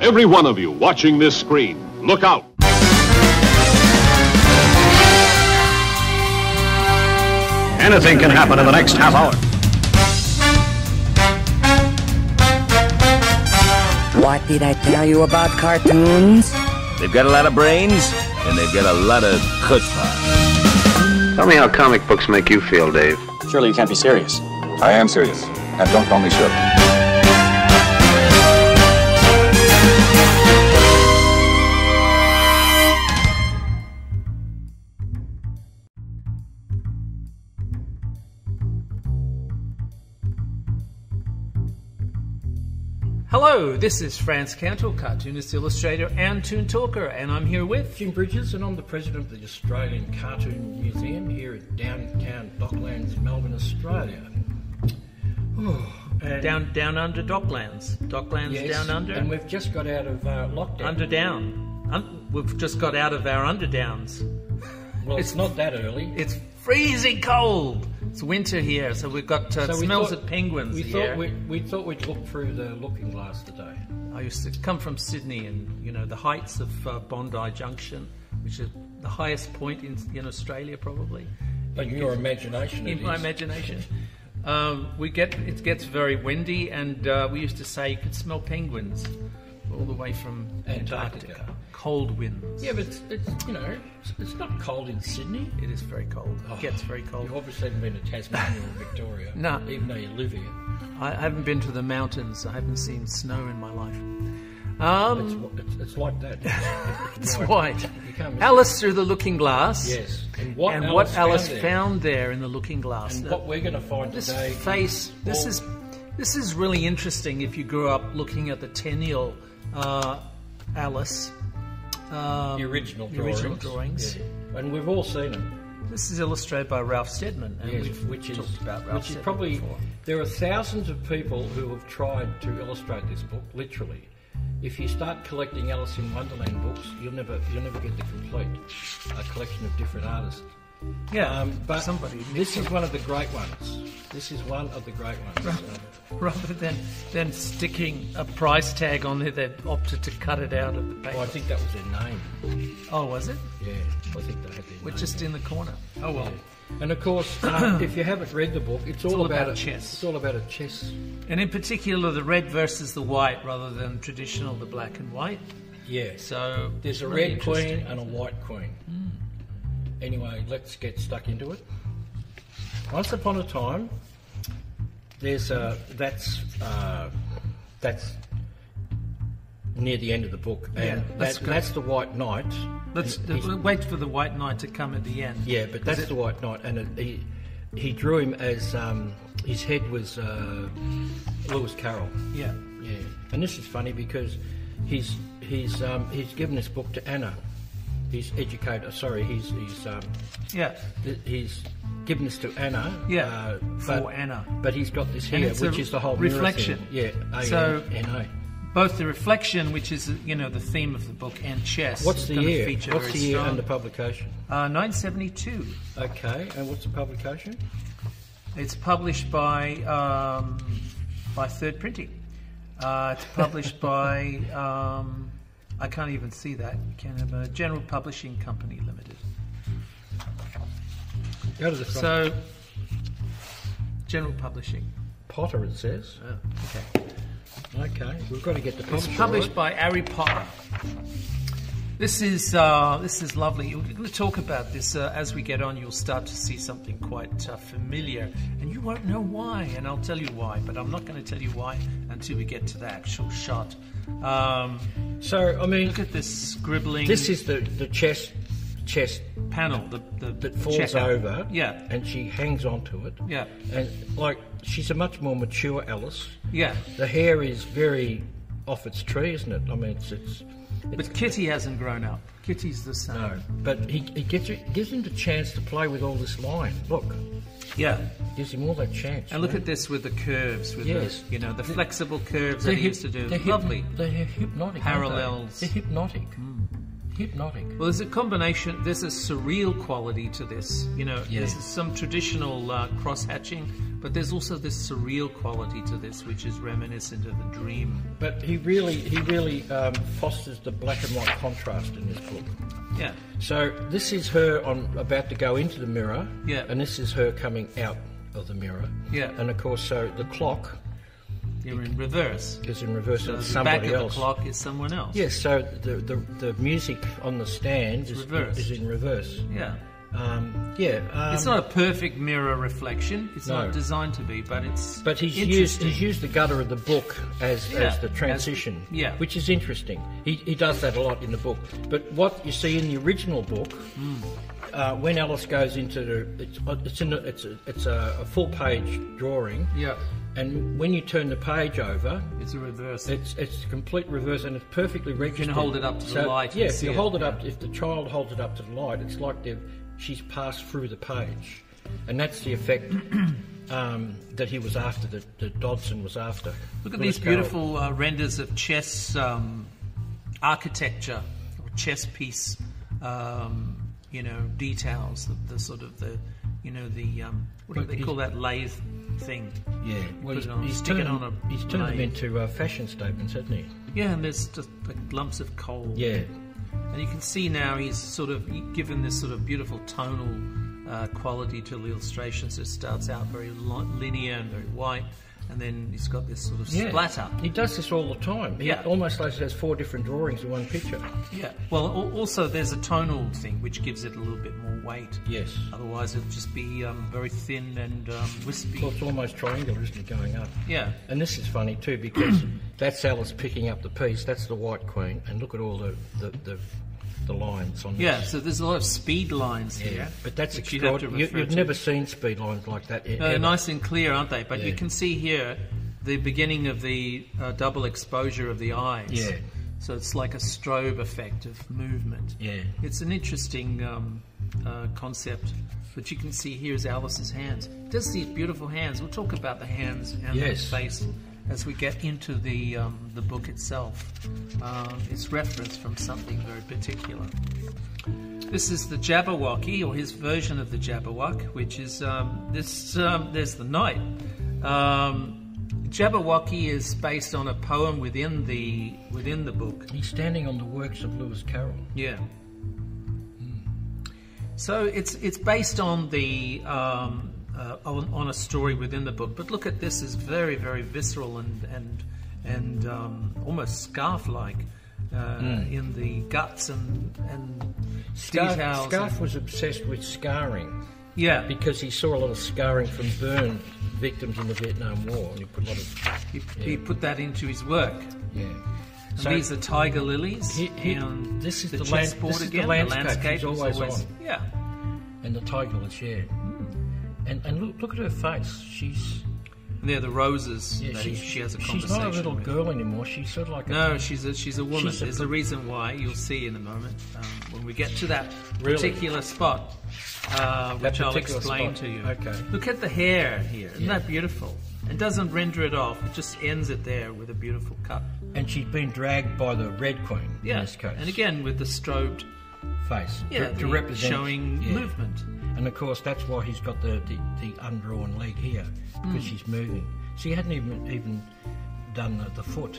Every one of you watching this screen, look out. Anything can happen in the next half hour. What did I tell you about cartoons? They've got a lot of brains, and they've got a lot of chutzpah. Tell me how comic books make you feel, Dave. Surely you can't be serious. I am serious. And don't call me Shirley. Hello, this is Franz Cantor, cartoonist, illustrator, and toon talker, and I'm here with Jim Bridges, and I'm the president of the Australian Cartoon Museum here at downtown Docklands, Melbourne, Australia. And Down Down Under Docklands. Docklands yes, Down Under. and we've just got out of uh, lockdown. under Down. Un- we've just got out of our Underdowns. well, it's not that early. It's freezing cold. It's winter here, so we've got uh, So we smells thought- of penguins We here. thought we, we thought we'd look through the looking glass today. I used to come from Sydney, and you know the heights of uh, Bondi Junction, which is the highest point in, in Australia, probably. In your imagination, it in my is. imagination. Um, we get it gets very windy, and uh, we used to say you could smell penguins all the way from Antarctica. Antarctica. Cold winds. Yeah, but it's, it's you know it's, it's not cold in Sydney. it is very cold. Oh, It gets very cold. You obviously haven't been to Tasmania or Victoria. No. even though you live here. I haven't been to the mountains. I haven't seen snow in my life. Um, It's, it's, it's like that. it's white. You can't miss Alice through the looking glass. Yes, and what and Alice what found Alice there. found there in the looking glass. And what we're going to find this today. face this is this is really interesting if you grew up looking at the Tenniel uh, Alice um, the original the drawings. original drawings. Yeah. And we've all seen them. This is illustrated by Ralph Steadman, and Yes, we've which is talked about Ralph which is Steadman probably before. there are thousands of people who have tried to illustrate this book. Literally, if you start collecting Alice in Wonderland books, you'll never you'll never get the complete uh, collection of different artists. Yeah, Um, but somebody this is one of the great ones. This is one of the great ones. Rather than than sticking a price tag on there, they opted to cut it out of the paper. oh, I think that was their name. Oh, was it? Yeah, I think they had their We're name. just in the corner. Oh well. And of course, uh, if you haven't read the book, it's all, all about, about a chess. It's all about a chess. And in particular, the red versus the white, rather than traditional the black and white. Yeah. So There's a red queen and a white queen. Anyway, let's get stuck into it. Once upon a time, there's a that's uh, that's near the end of the book, and Yeah, that, that's the White Knight. Let's uh, wait for the white knight to come at the end. yeah, but that's the White Knight, and it, he he drew him as um, his head was uh, Lewis Carroll. Yeah. Yeah, and this is funny because he's he's um, he's given this book to Anna. He's educated. Sorry, he's he's um, Yeah. th- he's given this to Anna. Yeah, uh, for but, Anna. But he's got this here, which is the whole reflection. Yeah, A So- N A. Both the reflection, which is you know the theme of the book, and chess. What's the year? Feature What's the year strong. and the publication? Uh, 972. Okay, and what's the publication? It's published by um, by Third Printing. Uh, it's published by um, I can't even see that. You can have a General Publishing Company Limited. Go to the front. So General Publishing. Potter, it says. Okay. Okay, we've got to get the It's published right. by Harry Potter. This is uh, this is lovely. We're going to talk about this uh, as we get on. You'll start to see something quite uh, familiar, and you won't know why. And I'll tell you why, but I'm not going to tell you why until we get to the actual shot. Um, So, I mean, look at this scribbling. this is the the chest chest panel the, the that falls checker. over. Yeah, and she hangs onto it. Yeah. and like she's a much more mature Alice. yeah. The hair is very off its tree, isn't it? I mean, it's it's. But Kitty hasn't grown up. Kitty's the same. No, but he, he gets gives him the chance to play with all this line. Look, Yeah. gives him all that chance. And look at this with the curves, with Yes. the you know the flexible curves that he used to do. they're hyp- Lovely. They're hypnotic. aren't they? Parallels. They're hypnotic. Hmm. hypnotic. Well, there's a combination. There's a surreal quality to this. You know, Yeah. there's some traditional uh, cross hatching, but there's also this surreal quality to this, which is reminiscent of a dream. But he really, he really um, fosters the black and white contrast in this book. Yeah, So this is her on about to go into the mirror, Yeah. and this is her coming out of the mirror, Yeah. And of course, so the clock you're in reverse. is in reverse So the somebody back of else. the clock is someone else. Yes, so the, the the music on the stand is, is in reverse. Yeah. Um, yeah, um, It's not a perfect mirror reflection. It's No. not designed to be, but it's But he's used he's used the gutter of the book as, Yeah, as the as- transition, yeah. which is interesting. He, he does that a lot in the book. But what you see in the original book, Hmm. uh, when Alice goes into the it's it's in a, it's a, it's a, a full page drawing, Yeah. And when you turn the page over. It's a reverse. It's it's complete reverse and it's perfectly registered. hold it up to the So, light and Yeah, if you hold it yeah. up, if the child holds it up to the light, it's like they've she's passed through the page, and that's the effect um, that he was after, that, that Dodgson was after. Look at Lewis these beautiful uh, renders of chess um, architecture, or chess piece, um, you know, details. The, the sort of the, you know, the um, what do they call that lathe thing? Yeah, well, he's, on- he's turned, on a he's turned them into uh, fashion statements, hasn't he? Yeah, and there's just like lumps of coal. Yeah, And you can see now he's sort of given this sort of beautiful tonal uh, quality to the illustrations. It starts out very linear and very white, and then he's got this sort of yeah. splatter. He does this all the time. He Yeah. almost like he has four different drawings in one picture. Yeah. Well, also there's a tonal thing which gives it a little bit more weight. Yes. Otherwise, it'll just be um, very thin and um, wispy. Well, it's almost triangular, isn't it, going up? Yeah. And this is funny too because that's Alice picking up the piece. That's the White Queen, and look at all the the, the, the lines on. Yeah. this. So there's a lot of speed lines Yeah, here. but that's which you'd have to extraordinary. You, you've never seen speed lines like that. No, they're nice and clear, aren't they? But you can see here the beginning of the uh, double exposure of the eyes. Yeah. So it's like a strobe effect of movement. Yeah. It's an interesting um, uh, concept. But you can see here is Alice's hands. Just these beautiful hands? We'll talk about the hands and Yes. the face as we get into the um, the book itself. Um, it's referenced from something very particular. This is the Jabberwocky, or his version of the Jabberwock, which is um, this. Um, there's the knight. Um, Jabberwocky is based on a poem within the within the book. He's standing on the works of Lewis Carroll. Yeah. So it's it's based on the um, uh, on, on a story within the book, but look at this is very very visceral and and and um, almost Scarfe-like uh, in the guts and and Scarfe, details. Scarfe and- was obsessed with scarring yeah, because he saw a lot of scarring from burn victims in the Vietnam War, and he put a lot of he, he put that into his work. yeah. And these are tiger lilies. He- he- and this is the, the land- this is the again. landscape is always on. Yeah. and the tiger was yeah. And and look look at her face. She's And they're the roses yeah, that he, she's, she has a conversation she's not a little with. girl anymore. She's sort of like a No, she's a, she's a woman. She's There's pro- a reason why. You'll see in a moment um, when we get to that Really? particular spot, uh, That which I'll explain spot. to you. Okay. Look at the hair here. Isn't Yeah. that beautiful? It doesn't render it off. It just ends it there with a beautiful cut. and she's been dragged by the Red Queen Yeah. in this case. And again with the strobed, face yeah, to, to represent showing yeah. movement. And of course, that's why he's got the, the, the undrawn leg here because she's moving. She hadn't even even done the, the foot.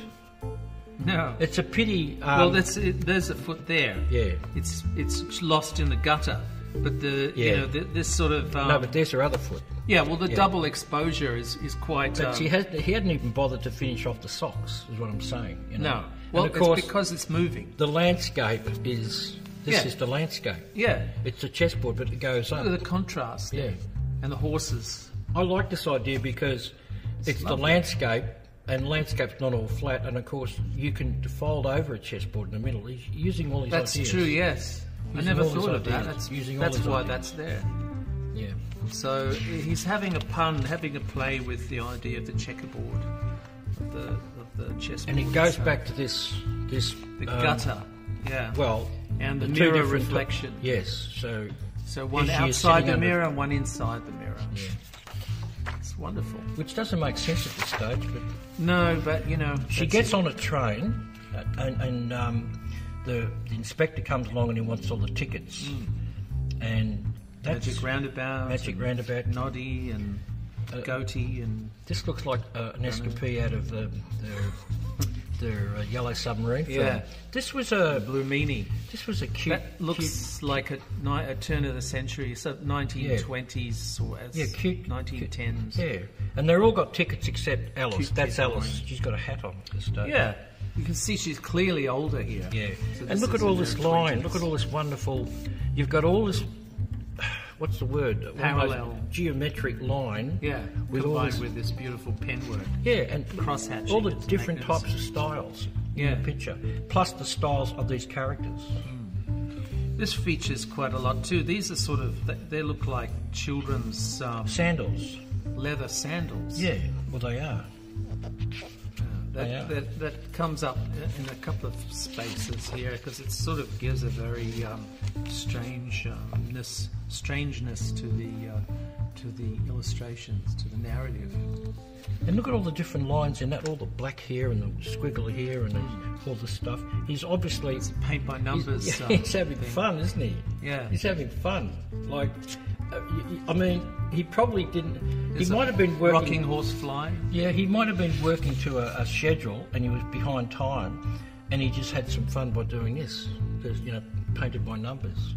No. It's a pity. Um, well, that's it, there's a foot there. Yeah. It's it's lost in the gutter. But the you know th this sort of um, no, but there's her other foot. yeah well the yeah. double exposure is is quite But um, she has, he hadn't even bothered to finish off the socks, is what I'm saying. You know? no And well of course, it's because it's moving the landscape is. This Yeah. is the landscape. yeah It's a chessboard, but it goes up. Look at the contrast there. Yeah. And the horses. I like this idea because it's, the landscape, and landscape's not all flat, and of course you can fold over a chessboard in the middle. He's using all these That's ideas. true, yes. I never thought of that. That's, using that's why ideas. that's there. Yeah. So he's having a pun, having a play with the idea of the checkerboard, of the, of the chessboard. And it goes itself. back to this this The um, gutter. Yeah. Well, And the two mirror reflection. Yes. So so one as she is outside the mirror and one inside the mirror. Yeah. It's wonderful. which doesn't make sense at this stage, but No, but you know. she gets it. on a train, uh, and, and um, the, the inspector comes along and he wants all the tickets, and that's Magic Roundabout. Magic Roundabout. Noddy and Uh, Goatee and This looks like uh, an escapee out of the the, the uh, Yellow Submarine film. Yeah. This was a Blue Meanie. this was a cute. That looks like a, ni- a turn of the century, so 1920s or as cute, yeah, cute 1910s. Yeah, and they're all got tickets except Alice. Cute That's Alice. She's got a hat on. This day. Yeah, you can see she's clearly older here. Yeah, So and look at all this line. 20s. Look at all this wonderful. You've got all this. What's the word? Parallel. geometric line. Yeah, with combined this, with this beautiful pen work. yeah, and cross-hatching, all the different types of styles in Yeah. the picture, plus the styles of these characters. This features quite a lot too. These are sort of they- they look like children's um, Sandals. leather sandals. Yeah, well they are. that, they are. that, that comes up in a couple of spaces here because it sort of gives a very um, strangeness strangeness to the uh, to the illustrations to the narrative. And look at all the different lines in that, all the black here and the squiggle here and all the stuff. He's obviously It's paint by numbers. He's, um, he's having thing. fun, isn't he? Yeah. He's having fun. Like, uh, I mean, he probably didn't. There's he might have been working. rocking horse fly. Yeah, he might have been working to a, a schedule and he was behind time, and he just had some fun by doing this. There's, you know, painted by numbers.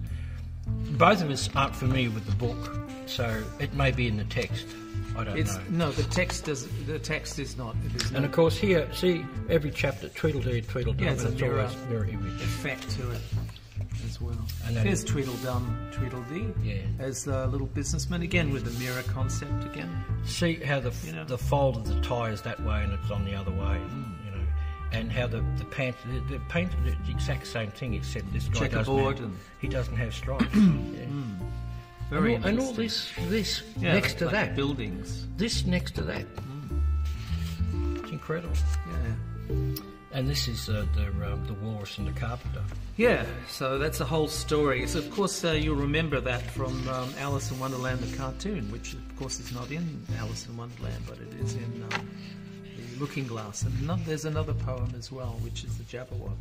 Both of us aren't familiar with the book, so it may be in the text. I don't It's know. no, the text does. The text is not. No And of course, here, see every chapter, Tweedledee, Tweedledum, Yeah, it's it's mirror. always mirror image. effect to it as well. And There's Tweedledum, Tweedledee Yeah. as a little businessman again with the mirror concept again. See how the You know. the fold of the tie is that way and it's on the other way, Mm. And how the the pants the, the paint the exact same thing except this guy doesn't have, and- he doesn't have stripes. yeah. Very and, all, and all this this Yeah, next to like that buildings. this next to that. It's incredible. Yeah. And this is uh, the um, the walrus and the carpenter. Yeah, so that's a whole story. So, of course, uh, you'll remember that from um, Alice in Wonderland, the cartoon, which, of course, is not in Alice in Wonderland, but it is in um, the Looking Glass. And no- there's another poem as well, which is the Jabberwock.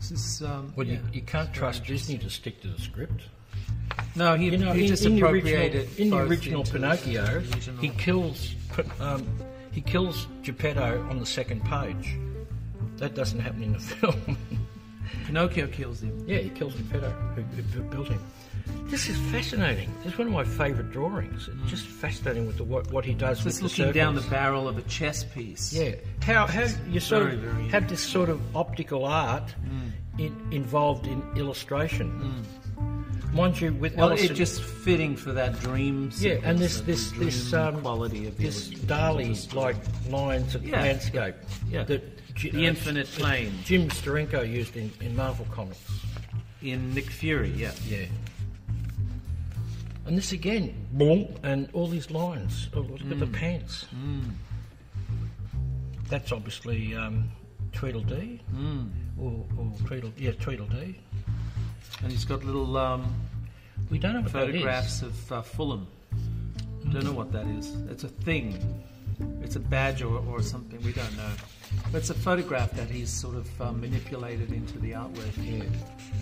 This is um, Well, yeah, you, you can't trust Disney to stick to the script. No, he, You know, he in, just in the appropriated original, in the original into the Pinocchio, original- he kills um, he kills Geppetto on the second page. That doesn't happen in the film. Pinocchio kills him. yeah, he kills Geppetto, who, who built him. This is fascinating. This is one of my favourite drawings. It's just fascinating with the, what, what he does Just with the looking down the barrel of a chess piece. Yeah, how how you sort Very, of very Mm. have this sort of optical art in, involved in illustration. Mind you, with Mm. Well, Ellison, it's just fitting for that dream. Yeah, and this this this um, quality of this. Dali like lines of Yeah. landscape. Yeah. that The uh, infinite plane. Jim Steranko used in, in Marvel comics. in Nick Fury. Yeah, Yeah. And this again, boom, and all these lines. Oh, look at the Mm. pants. That's obviously um, Tweedledee, Mm. or, or Tweedle, yeah, Tweedledee. and he's got little um, We don't know what photographs of uh, Fulham. Don't know what that is. It's a thing. It's a badge or, or something. We don't know. But it's a photograph that he's sort of um, manipulated into the artwork here,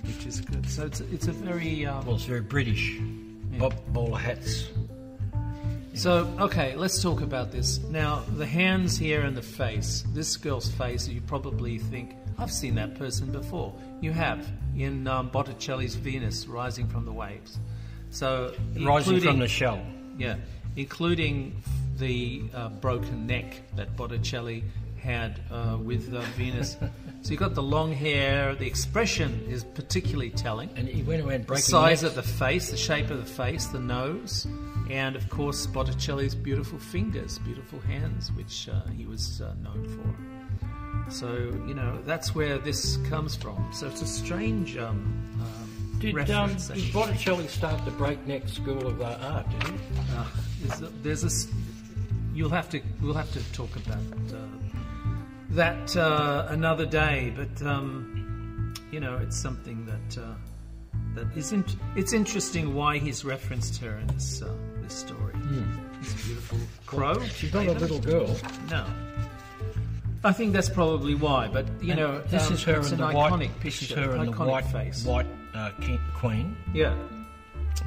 which is good. So it's it's a very um, Well, it's very British. Bob bowler hats. So, okay, let's talk about this. Now, the hands here and the face. This girl's face, you probably think, I've seen that person before. You have, in um, Botticelli's Venus, Rising from the Waves. So, Rising from the shell. Yeah, including the uh, broken neck that Botticelli had uh, with uh, Venus. so you've got the long hair, the expression is particularly telling And he went around the size necks. of the face, the shape of the face, the nose, and of course Botticelli's beautiful fingers, beautiful hands, which uh, he was uh, known for. So you know that's where this comes from. So it's a strange um, um, Did, um, did. Botticelli start the breakneck school of uh, art? Did he? Uh, there's a, there's a you'll have to we'll have to talk about uh, that uh, another day, but um, you know it's something that uh, that isn't. It's interesting why he's referenced her in this uh, this story. This beautiful crow. She's not a little girl. No. I think that's probably why. But you And know, this um, is her it's in an the iconic white. picture, This is her in the white face. white uh, king, queen. Yeah,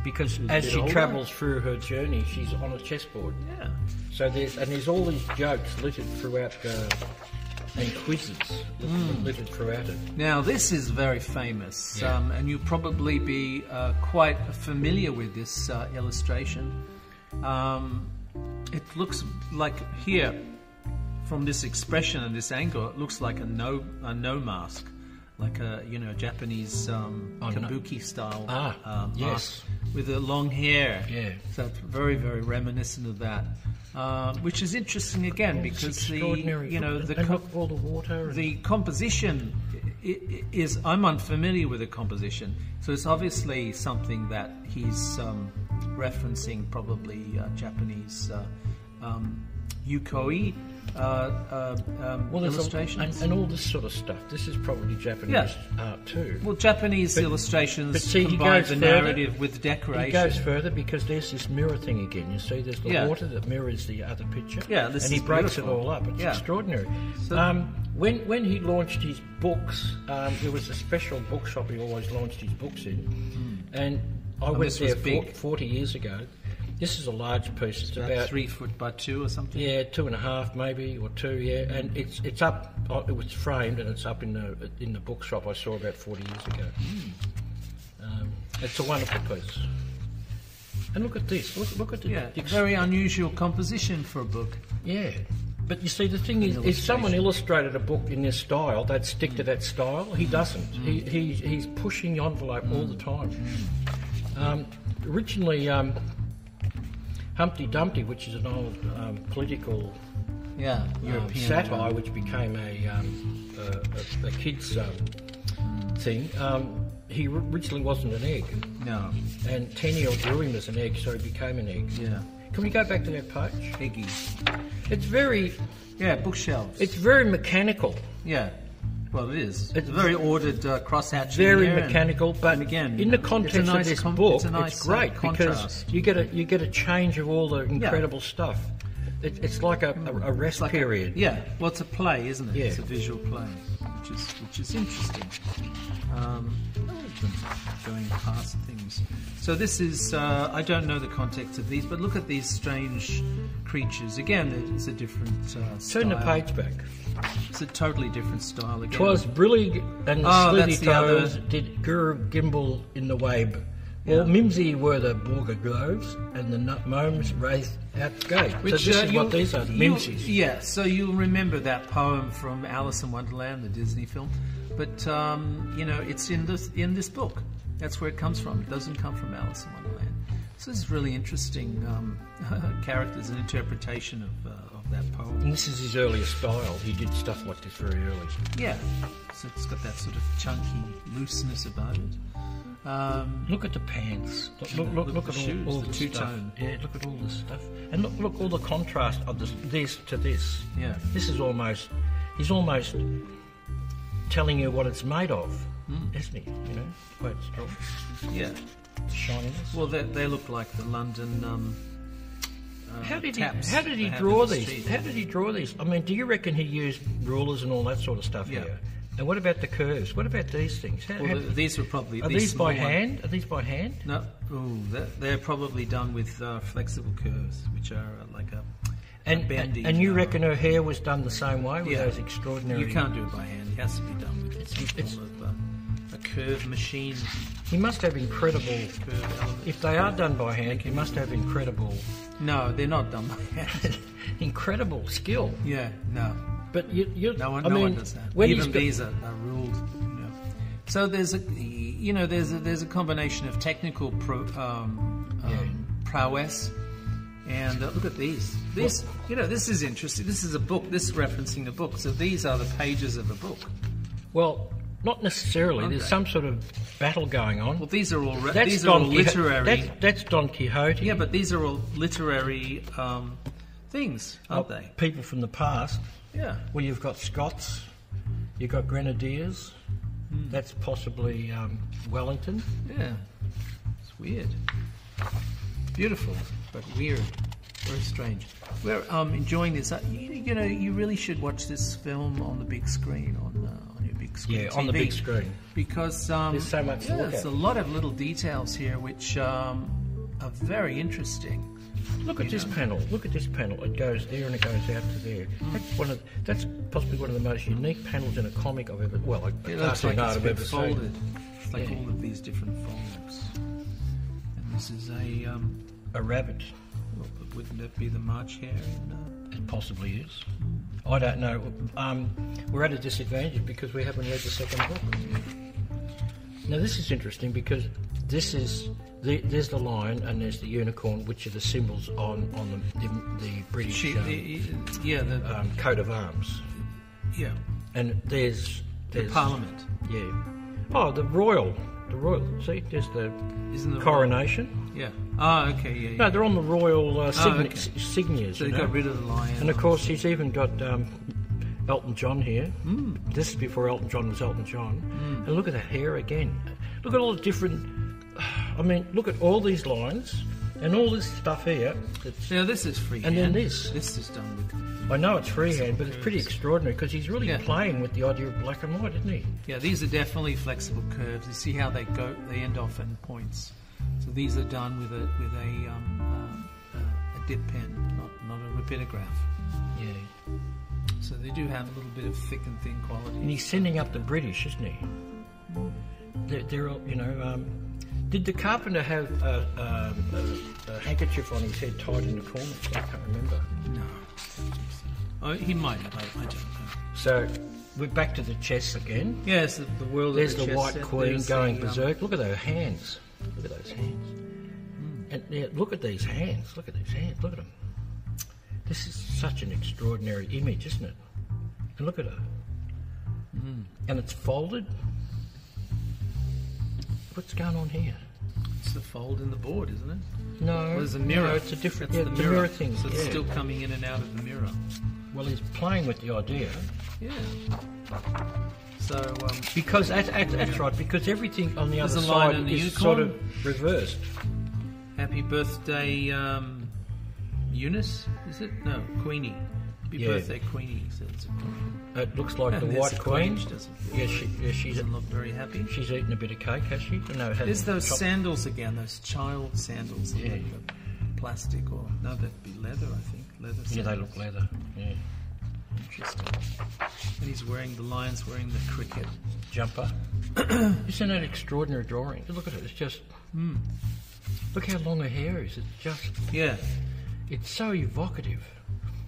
Because She's as she older. travels through her journey, she's on a chessboard. yeah. So there's and there's all these jokes littered throughout uh, and quizzes littered throughout it. Now, this is very famous, Yeah. um, and you'll probably be uh, quite familiar with this uh, illustration. Um, it looks like here, from this expression and this angle, it looks like a Noh a Noh mask, like a you know Japanese um, Oh, no. kabuki style Ah, um, yes. mask with the long hair. Yeah. so it's very very reminiscent of that. Uh, which is interesting again because the you know the co- all the water. The composition is I'm unfamiliar with the composition, so it's obviously something that he's um, referencing, probably uh, Japanese uh, um, ukiyo-e uh, uh, um, well, illustrations. and, and all this sort of stuff. This is probably Japanese Yeah. art too. well, Japanese But- illustrations but see, he combine goes the further. narrative with He decoration. goes further because there's this mirror thing again. You see, there's the Yeah. water that mirrors the other picture. Yeah, this and he breaks beautiful. it all up. It's Yeah. extraordinary. So- um, when when he launched his books, um, there was a special bookshop he always launched his books in, and I And went there big? for, forty years ago. This is a large piece. It's about, about three foot by two or something. yeah, two and a half maybe, or two. Yeah, and it's it's up. oh, It was framed and it's up in the in the bookshop I saw about forty years ago. Um, it's a wonderful piece. And look at this. Look, look at the, Yeah, the very unusual composition for a book. yeah. But you see, the thing is, if someone illustrated a book in this style, they'd stick to that style. He doesn't. He, he, he's pushing the envelope all the time. Um, originally, um, Humpty Dumpty, which is an old um, political Yeah, um, European satire, which became a, um, a, a, a kids' um, thing, um, he originally wasn't an egg. No, And Tenniel drew him as an egg, so he became an egg. yeah, Can we go back to that page? Peggy. It's very, Yeah, bookshelves. it's very mechanical. Yeah, well, it is. It's It's very ordered uh, cross hatching. very there and- mechanical, but again, in the it's context nice of this com- book, it's, a nice, it's great uh, because you get a you get a change of all the incredible stuff. It, it's like a, a, a rest like a- period. yeah, well, it's a play, isn't it? Yeah. It's a visual play, which is which is interesting. Um, going past things. So this is uh, I don't know the context of these, but look at these strange creatures. Again, it's a different uh, style. Turn the page back. It's a totally different style again. Twas Brillig and Oh, Slithy Toves did Gur Gimble in the Wabe. Well, Mimsy were the Borogoves and the Nut Momes raised out gate. Which, so this uh, is what these are, the Mimsies. Yeah, so you'll remember that poem from Alice in Wonderland, the Disney film. But um, you know, it's in this in this book. That's where it comes from. It doesn't come from Alice in Wonderland. So this is really interesting um, characters and interpretation of, uh, of that poem. And this is his earlier style. He did stuff like this very early. Yeah, so it's got that sort of chunky looseness about it. Um, Look at the pants. Look, look, look, Look at the all, shoes, all the two-tone. stuff. Yeah, look at all this stuff. And look, look, all the contrast of this, this to this. Yeah. This is almost, he's almost telling you what it's made of, Hmm. isn't he? You know, quite strong. yeah. Shininess. Well, they, they look like the London. Um, uh, How did he? How did he draw the these? street. How did he draw these? I mean, do you reckon he used rulers and all that sort of stuff Yeah. here? And what about the curves? What about these things? How, Well, how- these were probably are these by hand? Are these by hand? No, ooh, they're, they're probably done with uh, flexible curves, which are uh, like a, And bendy. and you uh, reckon her hair was done the same way with yeah, those extraordinary? You can't do it by hand. It has to be done with it's- of uh, a curve machine. He must have incredible. If they are done by hand, he must have incredible, No, they're not done by hand. incredible skill. yeah, no, But you, you no one, I no mean, one does that. Even got- these are, are ruled. You know. So there's a, you know, there's a, there's a combination of technical pro, um, um, prowess. And uh, look at these. These, you know, this is interesting. This is a book. This is referencing a book. So these are the pages of a book. well, not necessarily. Aren't There's some sort of battle going on. Well, these are all re- that's these are Don all Quixote- literary. That's, that's Don Quixote. yeah, but these are all literary um, things, aren't Oh, they? People from the past. Yeah. Well, you've got Scots, you've got Grenadiers. Hmm. That's possibly um, Wellington. Yeah. It's weird. Beautiful, but weird. Very strange. We're um, enjoying this. Uh, you, you know, you really should watch this film on the big screen on uh, on your big screen. Yeah, on the big screen. Because um, There's so much to yeah, There's at. a lot of little details here which um, are very interesting. Look at this panel. Look at this panel. It goes there and it goes out to there. That's one of that's possibly one of the most unique panels in a comic I've ever. Well, a It looks like it's been folded. seen. It's like Yeah. all of these different folds. And this is a. Um, A rabbit. Wouldn't it be the March hare? In, uh, It possibly is. I don't know. Um, we're at a disadvantage because we haven't read the second book. Now this is interesting because this is the, there's the lion and there's the unicorn, which are the symbols on on the the, the British she, um, the, yeah, the, um, coat of arms. yeah, And there's the Parliament. Yeah. Oh, the royal, the royal. See, there's the Isn't the coronation. Yeah. Ah, okay, yeah. yeah. No, they're on the royal uh, sign- okay. signias. so they got rid of the lion. And of course, he's even got um, Elton John here. Hmm. This is before Elton John was Elton John. And look at that hair again. Look at all the different. I mean, look at all these lines and all this stuff here. Now this is free. And then this. This is done with. I know it's freehand, but it's pretty extraordinary because he's really Yeah. playing with the idea of black and white, isn't he? Yeah, these are definitely flexible curves. You see how they go? They end off in points. So these are done with a with a um, uh, a dip pen, not not a rapidograph. Yeah. So they do have a little bit of thick and thin quality. And he's sending up the British, isn't he? They're, they're all, you know. Um, did the carpenter have a, a, a handkerchief on his head tied in a corner? I can't remember. No. Oh, he might have. I, I don't know. So we're back to the chess again. Yes, the, the world. There's of the chess White. Queen going the, um, berserk. Look at those hands. Look at those hands. And yeah, look at these hands. Look at these hands. Look at them. This is such an extraordinary image, isn't it? And look at her. And it's folded. What's going on here? It's the fold in the board, isn't it? No, Well, there's a mirror. No, it's a different. That's yeah, the the mirror. thing. So it's yeah. still coming in and out of the mirror. Well, he's playing with the idea Yeah. So um, because that, that, that's right. Because everything on the There's other line side the is unicorn. sort of reversed. happy birthday, um, Eunice. Is it? No, Queenie. Happy Yeah. birthday, Queenie. So queen. It looks like And the White Queen. She doesn't, Yeah, she, yeah, she's doesn't look very happy. she's eaten a bit of cake, has she? No, it hasn't. There's those Chopped- sandals again. Those child sandals. Yeah. like Plastic or no, that'd be leather. I think leather. Yeah, they look leather. Yeah, Interesting. And he's wearing the lion's wearing the cricket. jumper. Isn't that extraordinary drawing? Look at it. It's just. Hmm. Look how long her hair is. It's just. Yeah. It's so evocative.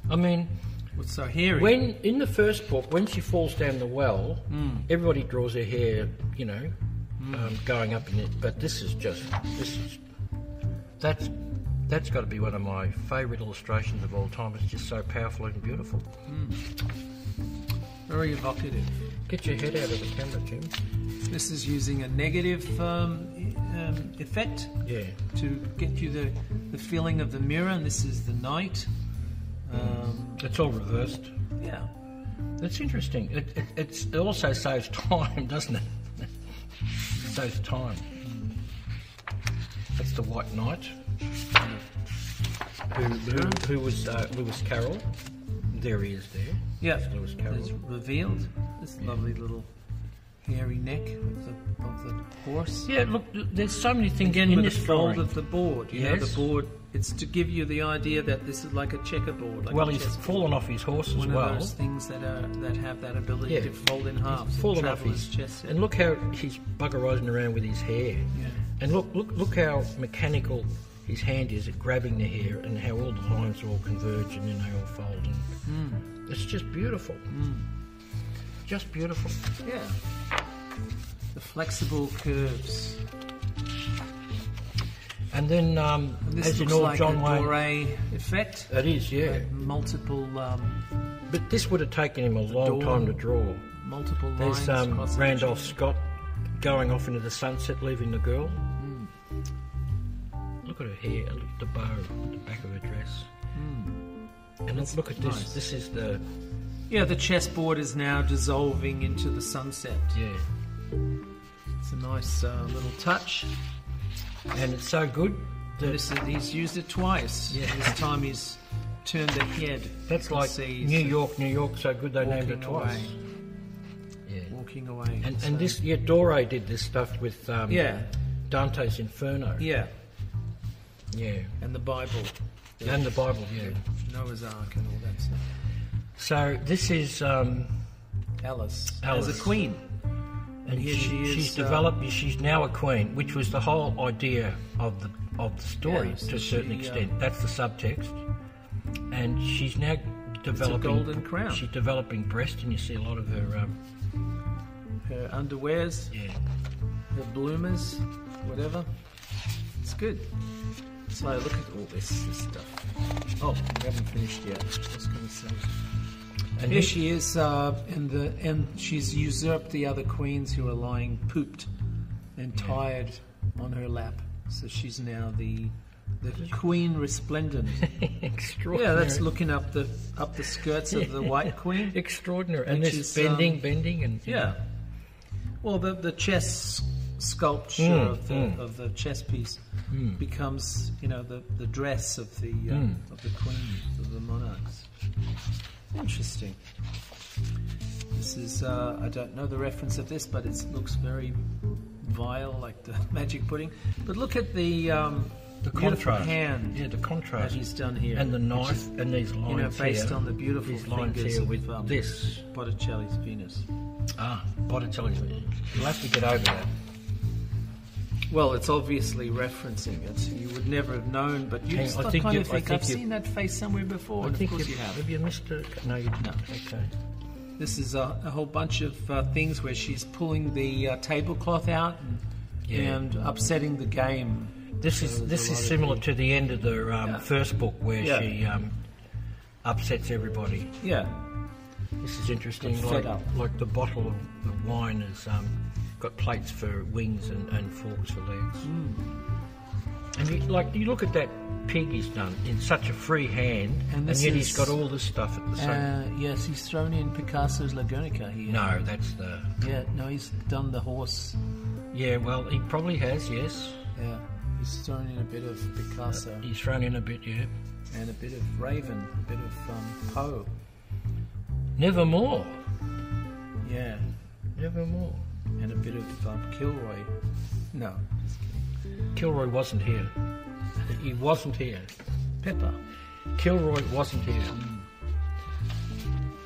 I mean, What's so hairy? when in the first book, when she falls down the well, hmm. everybody draws her hair, you know, hmm. um, going up in it. But this is just. This is. That's. That's got to be one of my favourite illustrations of all time. It's just so powerful and beautiful. very evocative. Get your head out of the camera, Jim. This is using a negative um, um, effect Yeah. to get you the, the feeling of the mirror, and this is the night. Um, It's all reversed. yeah. That's interesting. It, it, it's, it also saves time, doesn't it? it saves time. That's the White Knight, who, who, who was uh, Lewis Carroll. There he is there. Yeah. That's Lewis Carroll. It's revealed. This lovely little hairy neck of the, of the horse. Yeah, look, there's so many things Again, in with this the fold of the board. You know, Yes. the board, it's to give you the idea that this is like a checkerboard. Like well, a he's chessboard. fallen off his horse as One well. of those things that are that have that ability Yeah. to fold in half. He's fallen off traveller's his chess set. And look how he's buggerising around with his hair. Yeah. And look, look, look how mechanical his hand is at grabbing the hair, and how all the lines are all converge and then they all fold. And Hmm. It's just beautiful. Just beautiful. Yeah. The flexible curves. And then, um, And this as you know, like John a Wayne. Doré effect. It is, yeah. Like multiple um, But this would have taken him a long dawn. time to draw. multiple There's lines. um, Randolph Scott going off into the sunset, leaving the girl. Look at her hair, look at the bow at the back of her dress. And look, look at this. Nice. This is the. Yeah, the chessboard is now dissolving into the sunset. yeah, It's a nice uh, little touch. and it's so good. This is, he's used it twice. Yeah. This time he's turned the head. That's like see New York, New York, so good they named it twice. away. Yeah. Walking away. And, So- and this, yeah, Dore did this stuff with um, Yeah. Dante's Inferno. Yeah, Yeah. and the Bible, And the Bible, yeah. Noah's Ark, and all that stuff. So this is, um, Alice, Alice. as a queen. and Here she, she is, she's uh, developed. she's now a queen, which was the whole idea of the of the story Yeah, so to a certain she, uh, extent. That's the subtext, and she's now developing golden crown. She's developing breast, and you see a lot of her. Um, Her underwears, yeah, her bloomers, whatever. It's good. So look at all this, this stuff. Oh, we haven't finished yet. Going to say. and Here she is, uh, and the and she's usurped the other queens who are lying pooped and tired on her lap. So she's now the the queen resplendent. extraordinary. yeah, that's looking up the up the skirts of the white queen. extraordinary, and this is, bending, um, bending, and Yeah. Well, the the chess sculpture Mm, of the mm. of the chess piece becomes, you know, the, the dress of the uh, Mm. of the queens of the monarchs. Interesting. This is uh, I don't know the reference of this, but it looks very vile, like the magic pudding. But look at the um, the contrast. hand yeah, the contrast that he's done here, and the knife is, and these lines you know, based here, on the beautiful fingers here of with um, this. Botticelli's Venus. Ah, Botticelli's. Venus. You'll have to get over that. Well, it's obviously referencing it. You would never have known, but you Hang- just I kind think of you- I think, think I've you- seen that face somewhere before. I and of think course you, have. have you missed it? No, you didn't. Okay. This is a, a whole bunch of uh, things where she's pulling the uh, tablecloth out and, Yeah. and upsetting the game. This is this is similar to the end of the um, Yeah. first book where Yeah. she um, upsets everybody. Yeah, This is interesting. Got fed Like, up. like the bottle of the wine is um, got plates for wings and, and forks for legs. Hmm. And you, like you look at that pig he's done in such a free hand, And and, yet is- he's got all this stuff at the same. uh, yes, he's thrown in Picasso's La Guernica here. no, that's the. Yeah, no, he's done the horse. Yeah, well, he probably has. Yes, Yeah, he's thrown in a bit of Picasso he's thrown in a bit. Yeah, and a bit of Raven, a bit of um, Poe. nevermore, Yeah, nevermore. And a bit of um, Kilroy. No, Kilroy wasn't here. He wasn't here. Pepper. Kilroy wasn't here.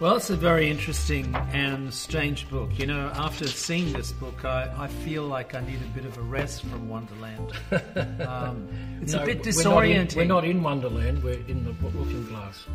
Well, it's a very interesting and strange book. You know, after seeing this book, I, I feel like I need a bit of a rest from Wonderland. Um, it's No, a bit we're not in- disorienting. We're not in Wonderland. We're in the Looking Glass.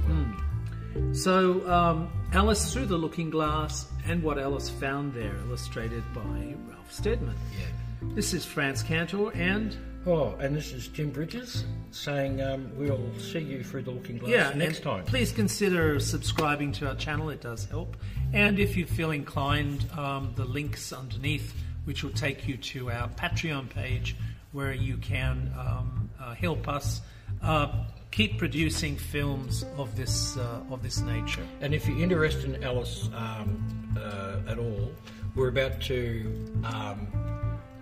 So, um, Alice Through the Looking Glass and What Alice Found There, illustrated by Ralph Steadman. Yeah. This is Franz Cantor and Oh, and this is Jim Bridges saying um, we'll see you through the Looking Glass yeah, next time. Please consider subscribing to our channel; it does help. And if you feel inclined, um, the links underneath, which will take you to our Patreon page, where you can um, uh, help us uh, keep producing films of this uh, of this nature. And if you're interested in Alice um, uh, at all, we're about to um,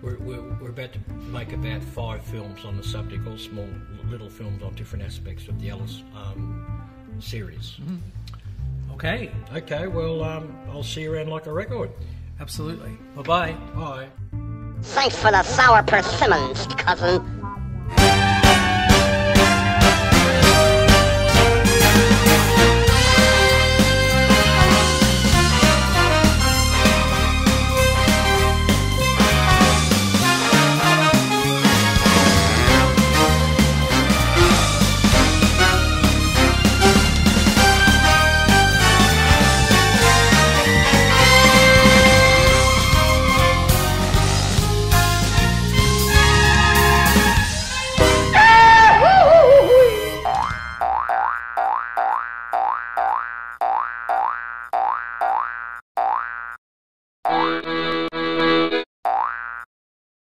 we're, we're, we're about to make about five films on the subject, all small little films on different aspects of the Alice um, series. Okay, Okay, well um, I'll see you around like a record. absolutely. Bye bye. Bye. Thanks for the sour persimmons, cousin.